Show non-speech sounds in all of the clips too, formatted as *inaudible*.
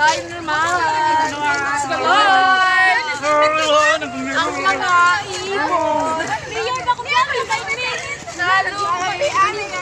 Lain naman. Sabay! Ang mga ibon. Mayor, bakit yan? Nalo. Ang mga ibon.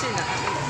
这的。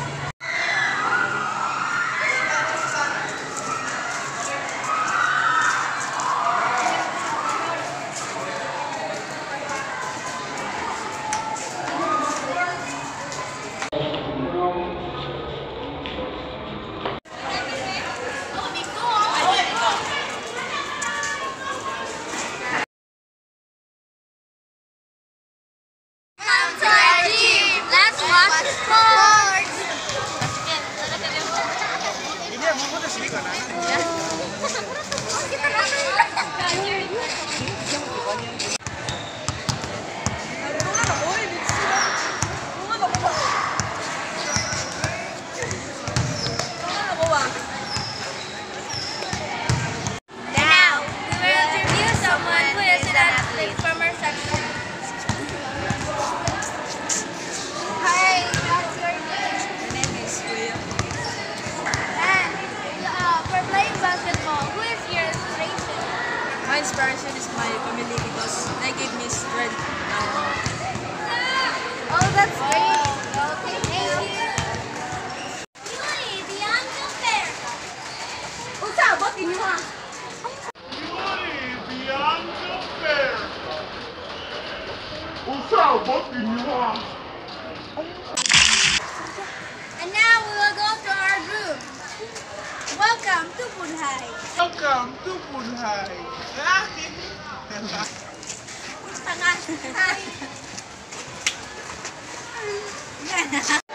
My inspiration is my family because they give me strength. Oh, that's great. Okay, thank you. Yuri, the Angel Fair. Usabot inyo ha. Bianca Fair. Usabot ninyo And cảm xúc buồn hài Không cảm xúc buồn hài Thằng anh *laughs*